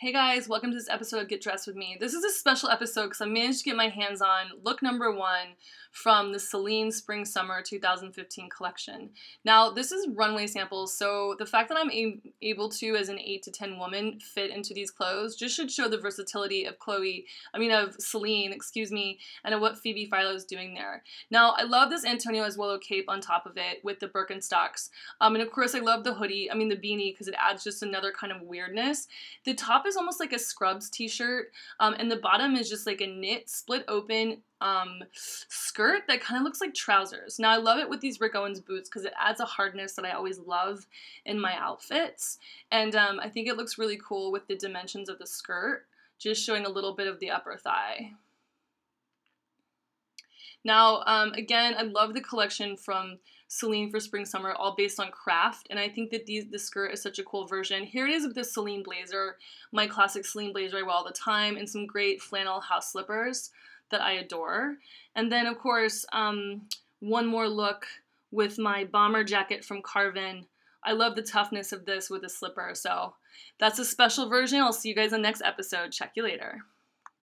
Hey guys, welcome to this episode of Get Dressed With Me. This is a special episode because I managed to get my hands on look number one from the Celine Spring Summer 2015 collection. Now, this is runway samples, so the fact that I'm able to, as an 8 to 10 woman, fit into these clothes just should show the versatility of Chloe, I mean, of Celine, excuse me, and of what Phoebe Philo is doing there. Now, I love this Antonio Azzuolo cape on top of it with the Birkenstocks. Um, and of course, I love the hoodie, I mean, the beanie, because it adds just another kind of weirdness. The top is almost like a Scrubs t-shirt, um, and the bottom is just like a knit, split open um, skirt that kind of looks like trousers. Now I love it with these Rick Owens boots because it adds a hardness that I always love in my outfits, and um, I think it looks really cool with the dimensions of the skirt, just showing a little bit of the upper thigh. Now, um, again, I love the collection from Celine for spring summer, all based on craft, and I think that these, this skirt is such a cool version. Here it is with the Celine blazer, my classic Celine blazer I wear all the time, and some great flannel house slippers that I adore. And then, of course, um, one more look with my bomber jacket from Carven. I love the toughness of this with a slipper, so that's a special version. I'll see you guys in the next episode. Check you later.